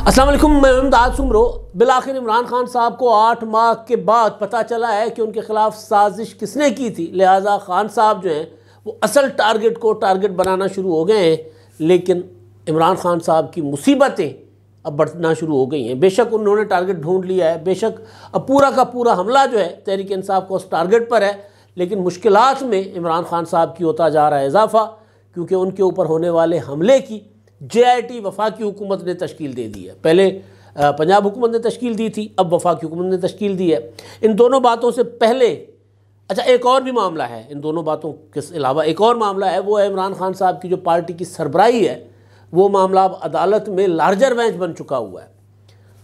असलम मैं इमदाद सुमरो। बिलाखिर इमरान खान साहब को आठ माह के बाद पता चला है कि उनके खिलाफ साजिश किसने की थी। लिहाजा खान साहब जो हैं, वो असल टारगेट को टारगेट बनाना शुरू हो गए हैं, लेकिन इमरान खान साहब की मुसीबतें अब बढ़ना शुरू हो गई हैं। बेशक उन्होंने टारगेट ढूंढ लिया है, बेशक अब पूरा का पूरा हमला जो है, तहरीक इंसाफ को उस टारगेट पर है, लेकिन मुश्किल में इमरान खान साहब की होता जा रहा है इजाफा, क्योंकि उनके ऊपर होने वाले हमले की जे आई टी वफाकी हुकूमत ने तश्कील दे दी है। पहले पंजाब हुकूमत ने तश्कील दी थी, अब वफाकी हुकूमत ने तश्कील दी है। इन दोनों बातों से पहले अच्छा एक और भी मामला है। इन दोनों बातों के अलावा एक और मामला है, वो है इमरान खान साहब की जो पार्टी की सरबराही है, वो मामला अब अदालत में लार्जर बेंच बन चुका हुआ है।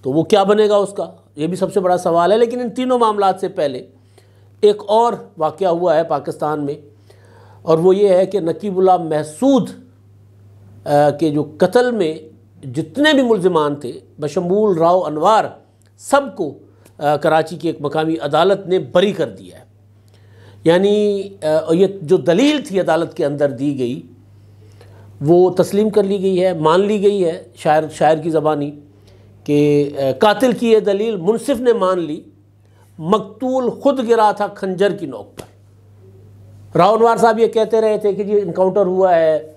तो वो क्या बनेगा उसका? ये भी सबसे बड़ा सवाल है, लेकिन इन तीनों मामला से पहले एक और वाक़ हुआ है पाकिस्तान में, और वो ये है कि नकीबुल्ला महसूद के जो कत्ल में जितने भी मुलजमान थे, बशमूल राव अनवार, सबको कराची की एक मकामी अदालत ने बरी कर दिया है। यानी ये जो दलील थी अदालत के अंदर दी गई, वो तस्लीम कर ली गई है, मान ली गई है शायर शायर की ज़बानी, कि कातिल की ये दलील मुनसिफ ने मान ली, मकतूल खुद गिरा था खंजर की नोक पर। राव अनवार साहब ये कहते रहे थे कि जी इनकाउंटर हुआ है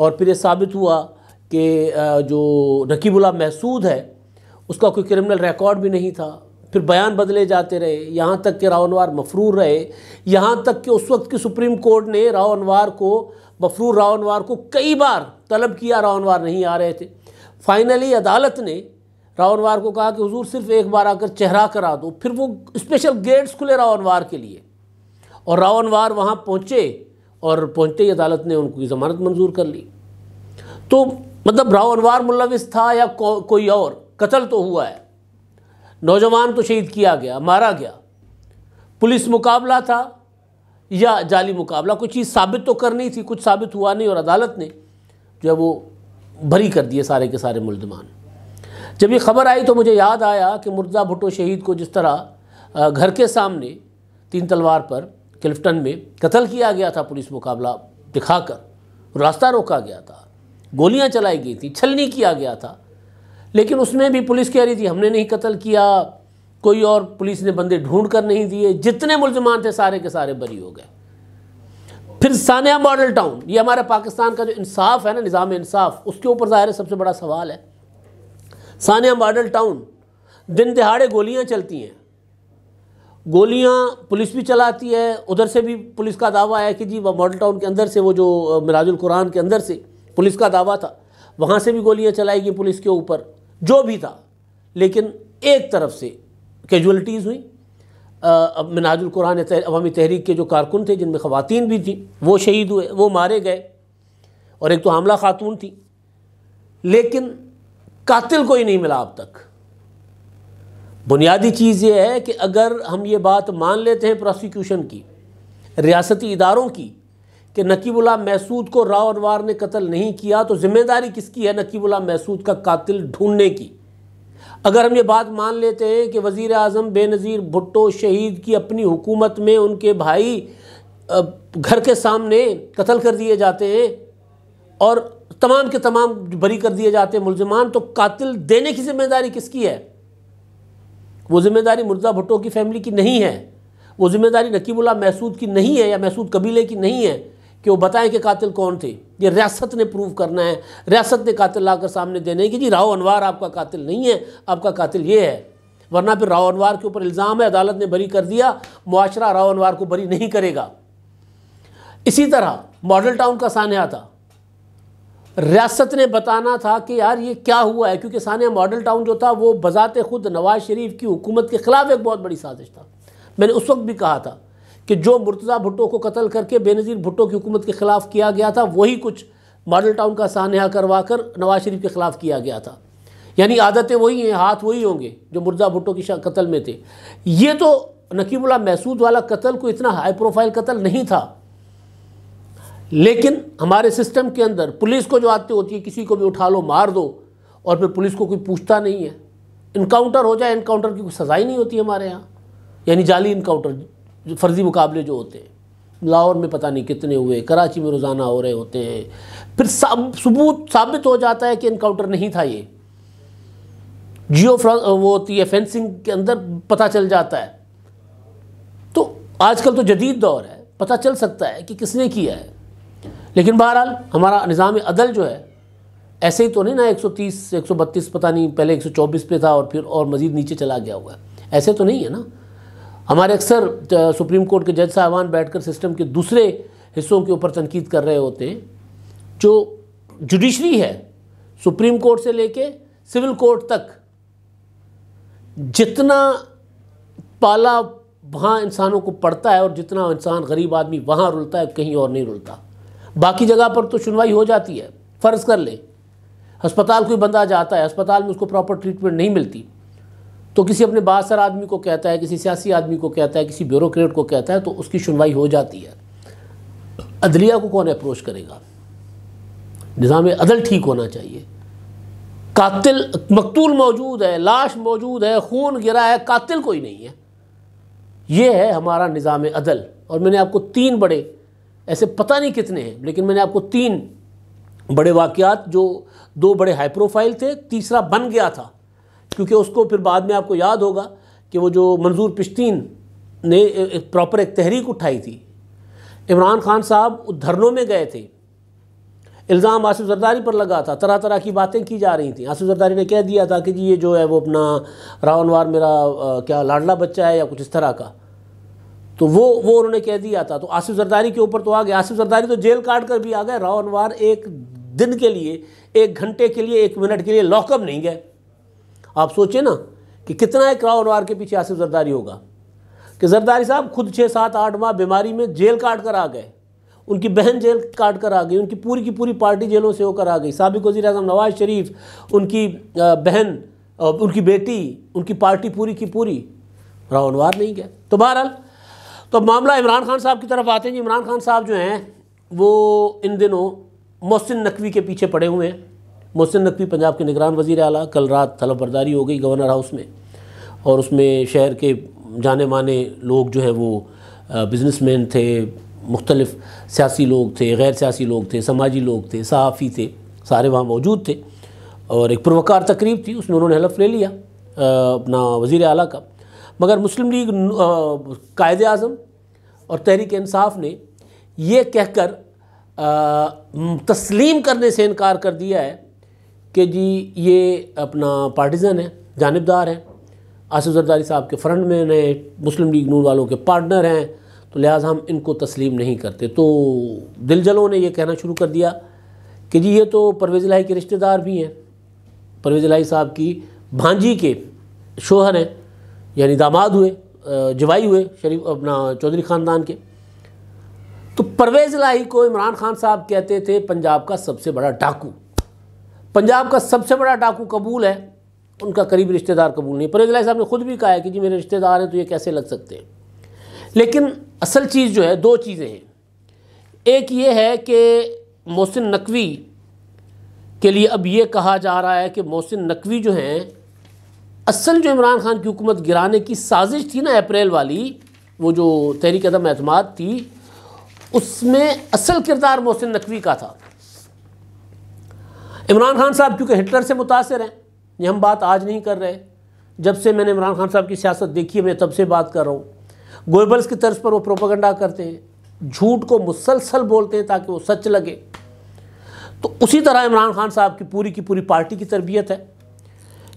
और फिर ये साबित हुआ कि जो नकीबुल्ला महसूद है, उसका कोई क्रिमिनल रिकॉर्ड भी नहीं था। फिर बयान बदले जाते रहे। यहाँ तक कि राव अनवार मफरूर रहे। यहाँ तक कि उस वक्त की सुप्रीम कोर्ट ने राव अनवार को, मफरूर राव अनवार को कई बार तलब किया, राव अनवार नहीं आ रहे थे। फाइनली अदालत ने राव अनवार को कहा कि, हुजूर, सिर्फ़ एक बार आकर चेहरा करा दो। फिर वो स्पेशल गेट्स खुले राव अनवार के लिए। और राव अनवार वहाँ पहुँचे। और पहुँचते ही अदालत ने उनको ज़मानत मंजूर कर ली। तो मतलब राव अनवार मुलविस था या को, कोई और? कत्ल तो हुआ है। नौजवान तो शहीद किया गया मारा गया। पुलिस मुकाबला था या जाली मुकाबला? कोई चीज़ साबित तो करनी थी कुछ साबित हुआ नहीं और अदालत ने जो है वो भरी कर दिए सारे के सारे मुलजमान जब ये खबर आई तो मुझे याद आया कि मुर्जा भुट्टो शहीद को जिस तरह घर के सामने तीन तलवार पर क्लिफ्टन में कत्ल किया गया था पुलिस मुकाबला दिखाकर, रास्ता रोका गया था, गोलियाँ चलाई गई थी, छलनी किया गया था। लेकिन उसमें भी पुलिस कह रही थी, हमने नहीं कत्ल किया, कोई और पुलिस ने बंदे ढूंढ कर नहीं दिए, जितने मुलजमान थे सारे के सारे बरी हो गए। फिर सानिया मॉडल टाउन, ये हमारे पाकिस्तान का जो इंसाफ है ना, निज़ाम इंसाफ, उसके ऊपर ज़ाहिर सबसे बड़ा सवाल है। सानिया मॉडल टाउन दिन दिहाड़े गोलियाँ चलती हैं गोलियाँ पुलिस भी चलाती है, उधर से भी पुलिस का दावा है कि जी वह मॉडल टाउन के अंदर से, वो जो मिराजुल कुरान के अंदर से पुलिस का दावा था, वहाँ से भी गोलियाँ चलाई गई पुलिस के ऊपर, जो भी था। लेकिन एक तरफ़ से कैजुअलिटीज़ हुई अब मिनाजुल कुरान अवामी तहरीक के जो कारकुन थे, जिनमें ख़वातीन भी थी, वो शहीद हुए, वो मारे गए, और एक तो हमला खातून थी। लेकिन कातिल कोई नहीं मिला अब तक। बुनियादी चीज़ ये है कि अगर हम ये बात मान लेते हैं प्रोसिक्यूशन की, रियासती इदारों की, कि नकीबुल्ला महसूद को राव अनवार ने कत्ल नहीं किया तो ज़िम्मेदारी किसकी है नकीबुल्ला महसूद का कातिल ढूँढने की? अगर हम ये बात मान लेते हैं कि वज़ी अजम बेनज़ीर भुट्टो शहीद की अपनी हुकूमत में उनके भाई घर के सामने कत्ल कर दिए जाते हैं, और तमाम के तमाम बरी कर दिए जाते हैं मुलजमान तो कातिल देने की ज़िम्मेदारी किसकी है? वो ज़िम्मेदारी मुर्जा भुट्टो की फैमिली की नहीं है। वो ज़िम्मेदारी नकीबुल्ला महसूद की नहीं है या महसूद कबीले की नहीं है कि वो बताएँ कि कातिल कौन थे। ये रियासत ने प्रूव करना है। रियासत ने कातिल लाकर सामने देने की। जी, राव अनवार आपका कातिल नहीं है, आपका कातिल ये है। वरना फिर राव अनवार के ऊपर इल्ज़ाम है, अदालत ने बरी कर दिया, मुआशरा राव अनवार को बरी नहीं करेगा। इसी तरह मॉडल टाउन का सान्या था। रियासत ने बताना था कि यार ये क्या हुआ है? क्योंकि सानिया मॉडल टाउन जो था, वो बज़ात खुद नवाज़ शरीफ की हुकूमत के ख़िलाफ़ एक बहुत बड़ी साजिश था। मैंने उस वक्त भी कहा था कि जो मुर्तज़ा भुट्टो को कत्ल करके बेनज़ीर भुट्टो की हुकूमत के ख़िलाफ़ किया गया था, वही कुछ मॉडल टाउन का सानहा करवा कर नवाज़ शरीफ के ख़िलाफ़ किया गया था। यानी आदतें वही हैं, हाथ वही होंगे जो मुर्जा भुट्टो की कत्ल में थे। ये तो नकीबुल्ला महसूद वाला कत्ल को इतना हाई प्रोफ़ाइल कत्ल नहीं था। लेकिन हमारे सिस्टम के अंदर पुलिस को जो आदतें होती है, किसी को भी उठा लो, मार दो, और फिर पुलिस को कोई पूछता नहीं है। इनकाउंटर हो जाए इनकाउंटर की कोई सज़ाई नहीं होती हमारे यहाँ। यानी जाली इनकाउंटर फर्जी मुकाबले जो होते हैं। लाहौर में पता नहीं कितने हुए, कराची में रोज़ाना हो रहे होते हैं। फिर सबूत साबित हो जाता है कि इनकाउंटर नहीं था ये। जियो वो होती है फेंसिंग के अंदर पता चल जाता है। तो आजकल तो जदीद दौर है। पता चल सकता है कि किसने किया है। लेकिन बहरहाल, हमारा निज़ाम अदल जो है, ऐसे ही तो नहीं ना 130 132 पता नहीं, पहले 124 पे था और फिर और मज़ीद नीचे चला गया हुआ है। ऐसे तो नहीं है ना। हमारे अक्सर सुप्रीम कोर्ट के जज साहबान बैठकर सिस्टम के दूसरे हिस्सों के ऊपर तनकीद कर रहे होते हैं, जो जुडिशरी है, सुप्रीम कोर्ट से लेके सिविल कोर्ट तक, जितना पाला वहाँ इंसानों को पड़ता है और जितना इंसान गरीब आदमी वहाँ रुलता है, कहीं और नहीं रुलता। बाकी जगह पर तो सुनवाई हो जाती है, फ़र्ज़ कर ले। अस्पताल कोई बंदा जाता है, अस्पताल में उसको प्रॉपर ट्रीटमेंट नहीं मिलती। तो किसी अपने बासर आदमी को कहता है, किसी सियासी आदमी को कहता है, किसी ब्यूरोक्रेट को कहता है तो उसकी सुनवाई हो जाती है। अदलिया को कौन अप्रोच करेगा? निज़ाम अदल ठीक होना चाहिए। कातिल मकतूल मौजूद है, लाश मौजूद है, खून गिरा है, कातिल कोई नहीं है। ये है हमारा निज़ाम अदल। और मैंने आपको तीन बड़े ऐसे पता नहीं कितने हैं लेकिन मैंने आपको तीन बड़े वाक़ात जो दो बड़े हाई प्रोफ़ाइल थे तीसरा बन गया था। क्योंकि उसको फिर बाद में आपको याद होगा कि वो जो मंजूर पिश्तीन ने प्रॉपर एक तहरीक उठाई थी। इमरान खान साहब धरनों में गए थे। इल्ज़ाम आसिफ जरदारी पर लगा था। तरह तरह की बातें की जा रही थी। आसिफ जरदारी ने कह दिया था कि जी ये जो है वो अपना रावनवार मेरा आ, क्या लाडला बच्चा है या कुछ इस तरह का। तो वो वो उन्होंने कह दिया था। तो आसिफ जरदारी के ऊपर तो आ गए। आसिफ जरदारी तो जेल काट कर भी आ गए। राव रावनवार एक दिन के लिए, एक घंटे के लिए, एक मिनट के लिए लॉकअप नहीं गए। आप सोचें ना कि कितना एक राव रावनवार के पीछे आसिफ जरदारी होगा। कि जरदारी साहब खुद छः सात, आठ माह बीमारी में जेल काट कर आ गए। उनकी बहन जेल काट कर आ गई। उनकी पूरी की पूरी पार्टी जेलों से होकर आ गई। सबक वजी अजम नवाज़ शरीफ, उनकी बहन उनकी बेटी, उनकी पार्टी पूरी की पूरी। रावनवार नहीं गए। तो बहरहाल तो अब मामला इमरान खान साहब की तरफ़ आते हैं जी। इमरान खान साहब जो हैं, वो इन दिनों मोहसिन नकवी के पीछे पड़े हुए हैं। मोहसिन नकवी पंजाब के निगरान वजी अला कल रात तलब बरदारी हो गई गवर्नर हाउस में। और उसमें शहर के जाने माने लोग जो हैं वो बिजनेसमैन थे, मुख्तलिफ़ सियासी लोग थे, गैर सियासी लोग थे, समाजी लोग थे, सहाफ़ी थे, सारे वहाँ मौजूद थे। और एक पुरवकार तकरीब थी उसमें उन्होंने हलफ ले लिया अपना वज़ी अला का। मगर मुस्लिम लीग कायद अज़म और तहरीक इंसाफ ने ये कहकर तस्लीम करने से इनकार कर दिया है कि जी ये अपना पार्टीज़न है, जानबदार हैं। आसिफ जरदारी साहब के फ्रंट में हैं, मुस्लिम लीग नूर वालों के पार्टनर हैं तो लिहाजा हम इनको तस्लीम नहीं करते। तो दिलजलों ने यह कहना शुरू कर दिया कि जी ये तो परवेज़ लाई के रिश्तेदार भी हैं। परवेज़ लाई साहब की भांजी के शोहर हैं। यानी दामाद हुए जवाई हुए, शरीफ, अपना चौधरी ख़ानदान के। तो परवेज़ लाई को इमरान खान साहब कहते थे, पंजाब का सबसे बड़ा डाकू। पंजाब का सबसे बड़ा डाकू कबूल है, उनका करीबी रिश्तेदार कबूल नहीं। परवेज़ लाई साहब ने खुद भी कहा है कि जी, मेरे रिश्तेदार हैं तो ये कैसे लग सकते हैं? लेकिन असल चीज़ जो है, दो चीज़ें हैं। एक ये है कि मोहसिन नकवी के लिए अब ये कहा जा रहा है कि मोहसिन नकवी जो हैं असल जो इमरान खान की हुकूमत गिराने की साजिश थी ना अप्रैल वाली, वो जो तहरीक अदम अतमाद थी, उसमें असल किरदार मोहसिन नकवी का था। इमरान खान साहब क्योंकि हिटलर से मुतासर हैं, ये हम बात आज नहीं कर रहे। जब से मैंने इमरान खान साहब की सियासत देखी है, मैं तब से बात कर रहा हूँ। गोयबल्स की तर्ज पर वो प्रोपागंडा करते हैं, झूठ को मुसलसल बोलते हैं ताकि वो सच लगे। तो उसी तरह इमरान खान साहब की पूरी की पूरी पार्टी की तरबियत है।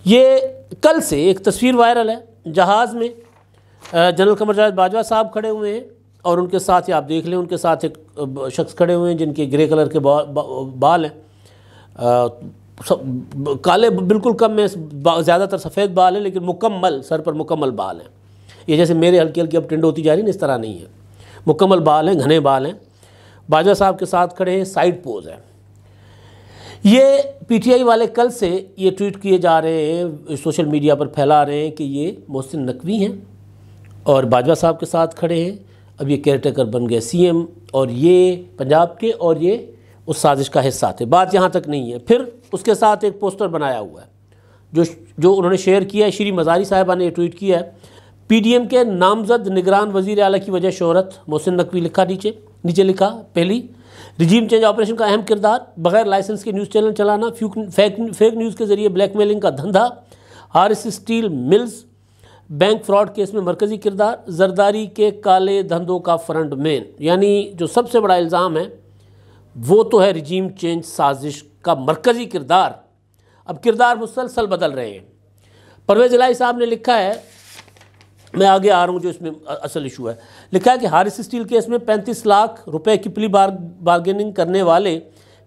ये कल से एक तस्वीर वायरल है जहाज़ में जनरल कमर जावेद बाजवा साहब खड़े हुए हैं और उनके साथ ही आप देख लें उनके साथ एक शख्स खड़े हुए हैं जिनके ग्रे कलर के बा, बा, बाल हैं। काले बिल्कुल कम में ज़्यादातर सफ़ेद बाल हैं लेकिन मुकम्मल सर पर मुकम्मल बाल हैं। ये जैसे मेरे हल्की हल्की अब टिंड होती जा रही है इस तरह नहीं है। मुकम्मल बाल हैं घने बाल हैं। बाजवा साहब के साथ खड़े हैं साइड पोज है। ये पीटीआई वाले कल से ये ट्वीट किए जा रहे हैं, सोशल मीडिया पर फैला रहे हैं कि ये मोहसिन नकवी हैं और बाजवा साहब के साथ खड़े हैं। अब ये केयर टेकर बन गए सीएम और ये पंजाब के और ये उस साजिश का हिस्सा थे। बात यहाँ तक नहीं है। फिर उसके साथ एक पोस्टर बनाया हुआ है, जो जो उन्होंने शेयर किया है। श्री मजारी साहिबा ने ट्वीट किया है। पीडीएम के नामजद निगरान वज़ीर अला की वजह शहरत, मोहसिन नकवी लिखा नीचे नीचे लिखा पहली। रिजीम चेंज ऑपरेशन का अहम किरदार, बगैर लाइसेंस के न्यूज़ चैनल चलाना फेक फेक न्यूज़ के ज़रिए ब्लैकमेलिंग का धंधा। Haris steel mills, bank fraud case में मरकज़ी किरदार, जरदारी के काले धंधों का फ्रंट मैन। यानी जो सबसे बड़ा इल्ज़ाम है, वो तो है रिजीम चेंज साजिश का मरकज़ी किरदार। अब किरदार मुसलसल बदल रहे हैं। परवेज लाई साहब ने लिखा है मैं आगे आ रहा हूँ जो इसमें असल इशू है। लिखा है कि हारिस स्टील केस में 35 लाख रुपए की प्ली बार बार्गेनिंग करने वाले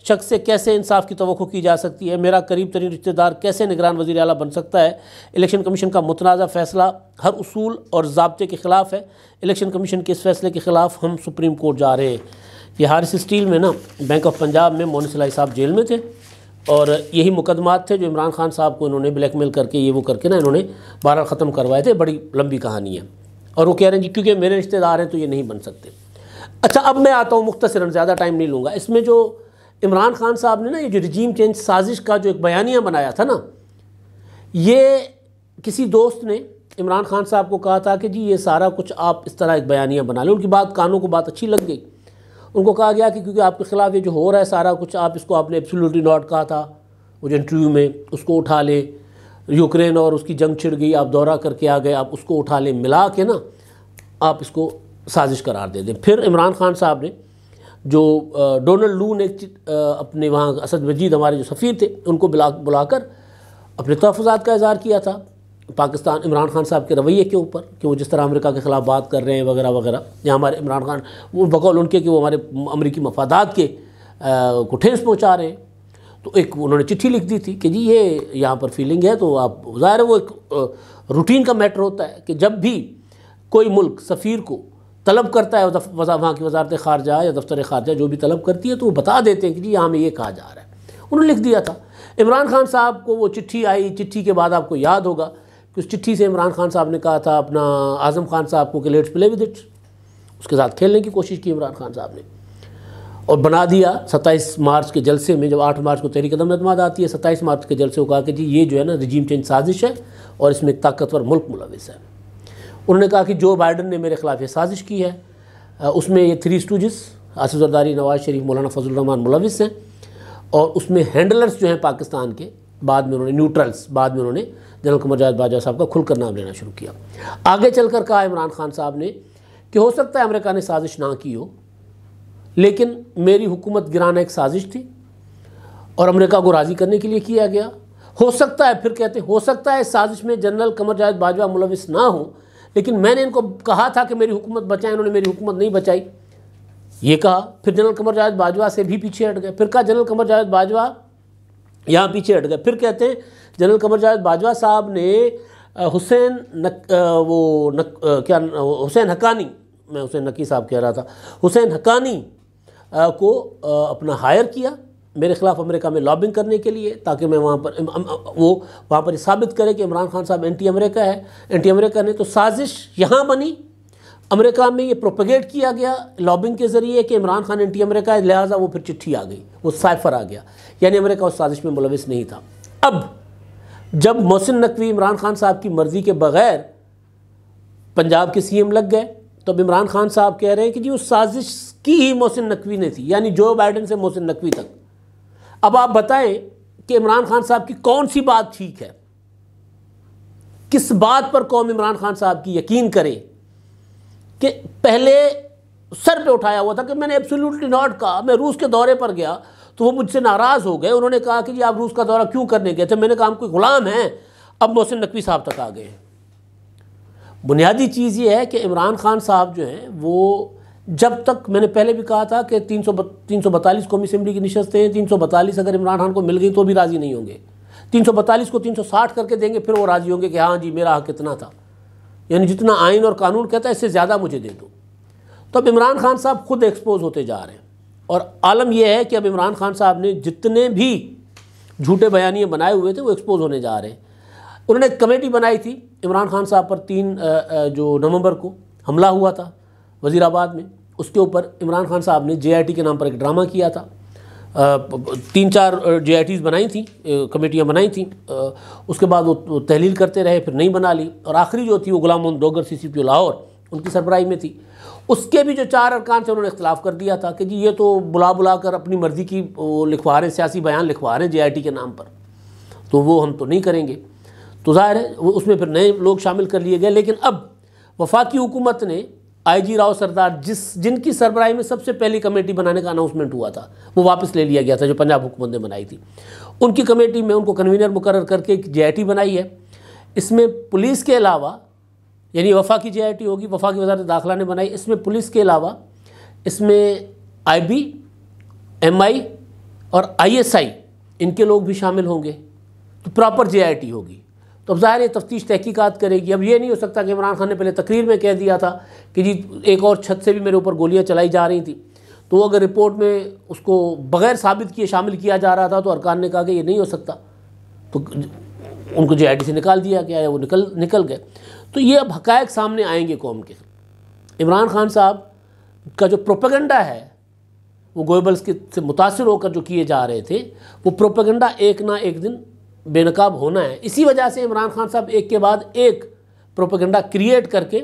शख्स से कैसे इंसाफ की तो की जा सकती है? मेरा करीब तरीन रिश्तेदार कैसे निगरान वजी अला बन सकता है? इलेक्शन कमीशन का मुतनाज़ा फ़ैसला हर उसूल और जबते के ख़िलाफ़ है। इलेक्शन कमीशन के इस फैसले के ख़िलाफ़ हम सुप्रीम कोर्ट जा रहे हैं। ये हारिस स्टील में ना बैंक ऑफ़ पंजाब में मोनसलाई साहब जेल में थे। और यही मुकदमात थे जो इमरान खान साहब को इन्होंने ब्लैकमेल करके ये वो करके ना इन्होंने बारह ख़त्म करवाए थे। बड़ी लंबी कहानी है। और वो कह रहे हैं जी, क्योंकि मेरे रिश्तेदार हैं तो ये नहीं बन सकते। अच्छा अब मैं आता हूँ मुख्तसरन ज़्यादा टाइम नहीं लूँगा। इसमें जो इमरान खान साहब ने ना, ये जो रिजीम चेंज साजिश का जो एक बयानिया बनाया था ना, ये किसी दोस्त ने इमरान खान साहब को कहा था कि जी, ये सारा कुछ आप इस तरह एक बयानिया बना लें। उनकी बात कानों को बात अच्छी लग गई। उनको कहा गया कि क्योंकि आपके ख़िलाफ़ ये जो हो रहा है सारा कुछ, आप इसको आपने एब्सोल्युटली नॉट कहा था। वो जो इंटरव्यू में उसको उठा लें। यूक्रेन और उसकी जंग छिड़ गई, आप दौरा करके आ गए, आप उसको उठा लें, मिला के ना, आप इसको साजिश करार दे दें। फिर इमरान खान साहब ने जो डोनाल्ड लू ने अपने वहाँ असद मजीद हमारे जो सफ़ीर थे, उनको बुला, बुलाकर अपने तहफ़ात का इजहार किया था। पाकिस्तान इमरान खान साहब के रवैये के ऊपर कि वो जिस तरह अमेरिका के ख़िलाफ़ बात कर रहे हैं वगैरह वगैरह। या हमारे इमरान खान, वो बकौल उनके कि वो हमारे अमरीकी मफादात के को ठेस पहुँचा रहे हैं। तो एक उन्होंने चिट्ठी लिख दी थी कि जी ये यहाँ पर फीलिंग है तो आप, ज़ाहिर है वो एक रूटीन का मैटर होता है कि जब भी कोई मुल्क सफ़ीर को तलब करता है वहाँ की वजारत खारजा या दफ्तर खारजा जो भी तलब करती है तो वो बता देते हैं कि जी यहाँ में ये कहा जा रहा है। उन्होंने लिख दिया था। इमरान खान साहब को वो चिट्ठी आई, चिट्ठी के बाद आपको याद होगा कि उस चिट्ठी से इमरान खान साहब ने कहा था, अपना आज़म खान साहब को कि लेट्स प्ले विद इट। उसके साथ खेलने की कोशिश की इमरान खान साहब ने। और बना दिया सत्ताईस मार्च के जलसे में, जब आठ मार्च को तहरीक कदम अदमाद आती है, सत्ताईस मार्च के जलसे को कहा कि जी, ये जो है ना रजीम चेंज साजिश है और इसमें एक ताकतवर मुल्क मुलविस है। उन्होंने कहा कि जो बाइडन ने मेरे खिलाफ ये साजिश की है उसमें ये थ्री स्टूजिस आसिफ जरदारी, नवाज़ शरीफ, मौलाना फजलरहमान मुलविस हैं और उसमें हैंडलर्स जो हैं पाकिस्तान के बाद में उन्होंने न्यूट्रल्स बाद में उन्होंने जनरल कमर जायद बाजा साहब का खुलकर नाम लेना शुरू किया। आगे चलकर कहा इमरान खान साहब ने कि हो सकता है अमेरिका ने साजिश ना की हो, लेकिन मेरी हुकूमत गिराना एक साजिश थी और अमेरिका को राज़ी करने के लिए किया गया। हो सकता है, फिर कहते, हो सकता है साजिश में जनरल कमर जायद बाजवा मुलविस ना हो, लेकिन मैंने इनको कहा था कि मेरी हुकूमत बचाएँ उन्होंने मेरी हुकूमत नहीं बचाई। ये कहा, फिर जनरल कमर जावेद बाजवा से भी पीछे हट गए। फिर कहा, जनरल कमर जावेद बाजवा यहाँ पीछे हट गए। फिर कहते हैं जनरल कमर जावेद बाजवा साहब ने हुसैन नक, वो नक, क्या हुसैन हकानी मैं हुसैन नकी साहब कह रहा था हुसैन हकानी को अपना हायर किया मेरे खिलाफ अमेरिका में लॉबिंग करने के लिए ताकि मैं वहाँ पर वो वहाँ पर साबित करे कि इमरान खान साहब एंटी अमेरिका है। एंटी अमेरिका ने तो साजिश यहाँ बनी अमेरिका में ये प्रोपगेट किया गया लॉबिंग के ज़रिए कि इमरान खान एंटी अमेरिका है, लिहाजा वो फिर चिट्ठी आ गई, वो साइफर आ गया। यानी अमेरिका उस साजिश में मुलविस नहीं था। अब, जब मोहसिन नकवी इमरान खान साहब की मर्ज़ी के बगैर पंजाब के सीएम लग गए तो अब इमरान खान साहब कह रहे हैं कि जी, उस साजिश की ही मोहसिन नकवी ने थी, यानी जो बाइडन से मोहसिन नकवी तक। अब आप बताएँ कि इमरान खान साहब की कौन सी बात ठीक है? किस बात पर कौम इमरान खान साहब की यकीन करे? कि पहले सर पे उठाया हुआ था कि मैंने एब्सोल्युटली नॉट कहा। मैं रूस के दौरे पर गया तो वो मुझसे नाराज़ हो गए। उन्होंने कहा कि जी, आप रूस का दौरा क्यों करने गए थे? मैंने कहा, हम कोई गुलाम हैं। अब मोहसिन नकवी साहब तक आ गए। बुनियादी चीज़ ये है कि इमरान खान साहब जो हैं, वो जब तक मैंने पहले भी कहा था कि तीन सौ तीन सौ बतालीस कौमी असम्बली की नशस्तें हैं, तीन सौ बतालीस अगर इमरान खान को मिल गई तो भी राज़ी नहीं होंगे। तीन सौ बतालीस को तीन सौ साठ करके देंगे, फिर वो राज़ी होंगे कि हाँ जी, मेरा हक कितना था। यानी जितना आइन और कानून कहता है, इससे ज़्यादा मुझे दे दो। तो अब इमरान खान साहब खुद एक्सपोज होते जा रहे हैं। और आलम यह है कि अब इमरान खान साहब ने जितने भी झूठे बयानिए बनाए हुए थे, वो एक्सपोज होने जा रहे हैं। उन्होंने एक कमेटी बनाई थी, इमरान खान साहब पर तीन जो नवंबर को हमला हुआ था वज़ीराबाद में, उसके ऊपर इमरान खान साहब ने जे के नाम पर एक ड्रामा किया था। तीन चार जे बनाई थी कमेटियाँ बनाई थी उसके बाद वो तहलील करते रहे, फिर नहीं बना ली। और आखिरी जो थी, वो गुलाम डोगर सी सी लाहौर, उनकी सरबराही में थी। उसके भी जो चार अरकान थे, उन्होंने इख्तलाफ कर दिया था कि जी, ये तो बुला बुला कर अपनी मर्ज़ी की लिखवा रहे हैं, सियासी बयान लिखवा रहे हैं जे के नाम पर। तो वो हम तो नहीं करेंगे। तो ज़ाहिर है उसमें फिर नए लोग शामिल कर लिए गए, लेकिन अब वफाकी हुकूमत ने आईजी राव सरदार जिस, जिनकी सरबराही में सबसे पहली कमेटी बनाने का अनाउंसमेंट हुआ था, वो वापस ले लिया गया था जो पंजाब हुकूमत ने बनाई थी। उनकी कमेटी में उनको कन्वीनर मुकर करके एक जेआईटी बनाई है। इसमें पुलिस के अलावा, यानी वफा की जेआईटी होगी, वफा की वजारत दाखिला ने बनाई। इसमें पुलिस के अलावा, इसमें आई बी एम आई और आई एस आई इनके लोग भी शामिल होंगे। तो प्रॉपर जेआईटी होगी। तो अब ज़ाहिर तफ्तीश तहकीकात करेगी। अब ये नहीं हो सकता कि इमरान खान ने पहले तकरीर में कह दिया था कि जी, एक और छत से भी मेरे ऊपर गोलियाँ चलाई जा रही थी। तो अगर रिपोर्ट में उसको बग़ैर साबित किए शामिल किया जा रहा था तो अरकान ने कहा कि ये नहीं हो सकता। तो उनको जे से निकाल दिया गया है, वो निकल निकल गए। तो ये अब हकायक सामने आएँगे कौम के। इमरान खान साहब का जो प्रोपेगंडा है, वो गोयबल्स के से मुतासर होकर जो किए जा रहे थे, वो प्रोपेगंडा एक ना एक दिन बेनकाब होना है। इसी वजह से इमरान खान साहब एक के बाद एक प्रोपेगंडा क्रिएट करके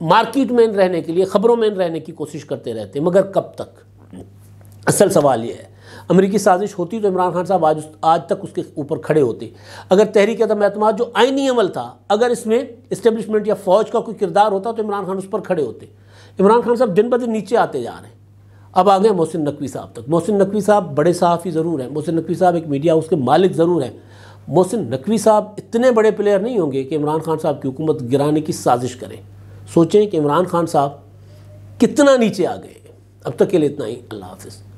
मार्केट में रहने के लिए, ख़बरों में रहने की कोशिश करते रहते हैं। मगर कब तक? असल सवाल ये है, अमरीकी साजिश होती तो इमरान खान साहब आज आज तक उसके ऊपर खड़े होते। अगर तहरीक अदम अतमाद जो आइनी अमल था, अगर इसमें इस्टेब्लिशमेंट या फ़ौज का कोई किरदार होता तो इमरान खान उस पर खड़े होते। इमरान खान साहब दिन ब दिन नीचे आते जा रहे हैं। अब आ गए मोहसिन नकवी साहब तक। मोहसिन नकवी साहब बड़े सहाफ़ी ज़रूर हैं। मोहसिन नकवी साहब एक मीडिया उसके मालिक ज़रूर हैं। मोहसिन नकवी साहब इतने बड़े प्लेयर नहीं होंगे कि इमरान खान साहब की हुकूमत गिराने की साजिश करें। सोचें कि इमरान खान साहब कितना नीचे आ गए। अब तक के लिए इतना ही। अल्लाह हाफिज़।